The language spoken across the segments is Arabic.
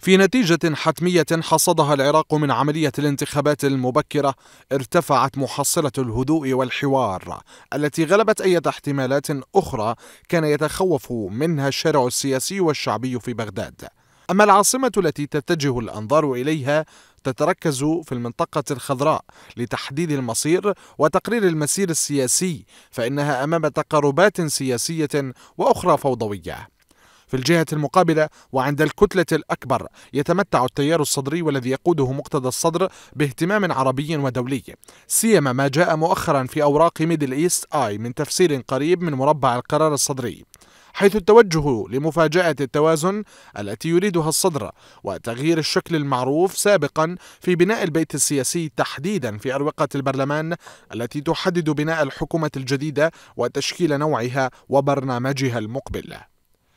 في نتيجة حتمية حصدها العراق من عملية الانتخابات المبكرة ارتفعت محصلة الهدوء والحوار التي غلبت أي احتمالات أخرى كان يتخوف منها الشارع السياسي والشعبي في بغداد. أما العاصمة التي تتجه الأنظار إليها تتركز في المنطقة الخضراء لتحديد المصير وتقرير المسير السياسي فإنها أمام تقاربات سياسية وأخرى فوضوية. في الجهة المقابلة وعند الكتلة الأكبر. يتمتع التيار الصدري والذي يقوده مقتدى الصدر باهتمام عربي ودولي. سيما ما جاء مؤخرا في أوراق ميدل إيست آي من تفسير قريب من مربع القرار الصدري. حيث التوجه لمفاجأة التوازن التي يريدها الصدر وتغيير الشكل المعروف سابقا في بناء البيت السياسي تحديدا في أروقة البرلمان التي تحدد بناء الحكومة الجديدة وتشكيل نوعها وبرنامجها المقبل.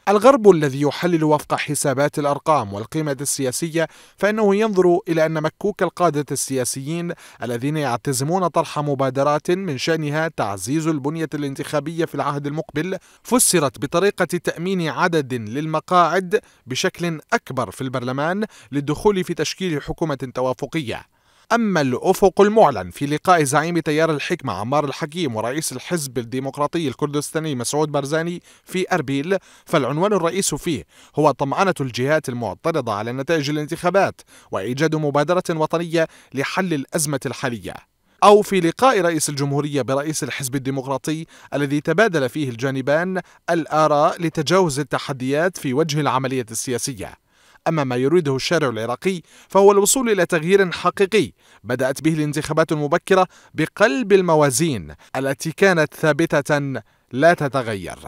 الغرب الذي يحلل وفق حسابات الأرقام والقيمة السياسية فإنه ينظر إلى أن مكوك القادة السياسيين الذين يعتزمون طرح مبادرات من شأنها تعزيز البنية الانتخابية في العهد المقبل فسرت بطريقة تأمين عدد للمقاعد بشكل أكبر في البرلمان للدخول في تشكيل حكومة توافقية. أما الأفق المعلن في لقاء زعيم تيار الحكمة عمار الحكيم ورئيس الحزب الديمقراطي الكردستاني مسعود برزاني في أربيل فالعنوان الرئيس فيه هو طمأنة الجهات المعترضة على نتائج الانتخابات وإيجاد مبادرة وطنية لحل الأزمة الحالية. أو في لقاء رئيس الجمهورية برئيس الحزب الديمقراطي الذي تبادل فيه الجانبان الآراء لتجاوز التحديات في وجه العملية السياسية. أما ما يريده الشارع العراقي فهو الوصول إلى تغيير حقيقي. بدأت به الانتخابات المبكرة بقلب الموازين التي كانت ثابتة لا تتغير.